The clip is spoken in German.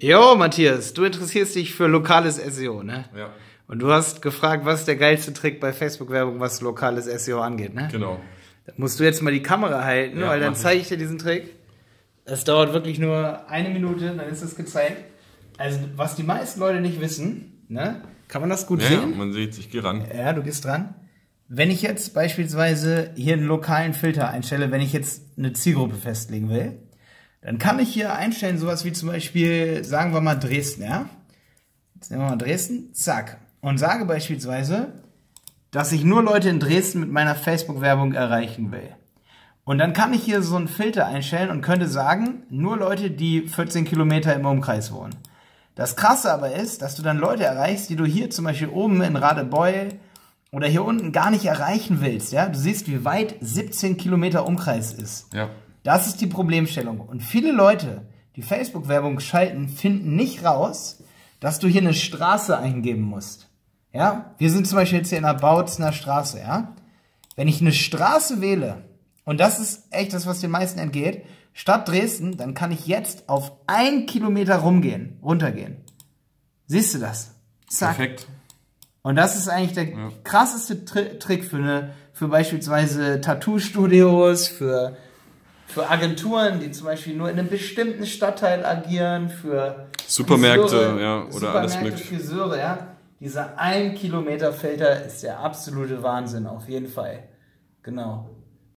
Jo, Matthias, du interessierst dich für lokales SEO, ne? Ja. Und du hast gefragt, was ist der geilste Trick bei Facebook-Werbung, was lokales SEO angeht, ne? Genau. Da musst du jetzt mal die Kamera halten, Ja, weil dann ich. zeige ich dir diesen Trick. Es dauert wirklich nur eine Minute, dann ist es gezeigt. Also, was die meisten Leute nicht wissen, ne? Kann man das gut Ja, ja, sehen? man sieht sich, geh ran. Ja, du gehst dran. Wenn ich jetzt beispielsweise hier einen lokalen Filter einstelle, wenn ich jetzt eine Zielgruppe festlegen will, dann kann ich hier einstellen, sowas wie zum Beispiel, sagen wir mal Dresden, ja? Jetzt nehmen wir mal Dresden, zack. Und sage beispielsweise, dass ich nur Leute in Dresden mit meiner Facebook-Werbung erreichen will. Und dann kann ich hier so einen Filter einstellen und könnte sagen, nur Leute, die 14 Kilometer im Umkreis wohnen. Das Krasse aber ist, dass du dann Leute erreichst, die du hier zum Beispiel oben in Radebeul oder hier unten gar nicht erreichen willst. Ja? Du siehst, wie weit 17 Kilometer Umkreis ist. Ja. Das ist die Problemstellung. Und viele Leute, die Facebook-Werbung schalten, finden nicht raus, dass du hier eine Straße eingeben musst. Ja, wir sind zum Beispiel jetzt hier in der Bautzner Straße, ja. Wenn ich eine Straße wähle, und das ist echt das, was den meisten entgeht, statt Dresden, dann kann ich jetzt auf ein Kilometer rumgehen, runtergehen. Siehst du das? Zack. Perfekt. Und das ist eigentlich der krasseste Tri Trick für eine, für beispielsweise Tattoo-Studios, für, für Agenturen, die zum Beispiel nur in einem bestimmten Stadtteil agieren, für Supermärkte, ja, oder Supermärkte, alles mögliche. Friseure, ja. Dieser 1 Kilometer Filter ist der absolute Wahnsinn, auf jeden Fall. Genau.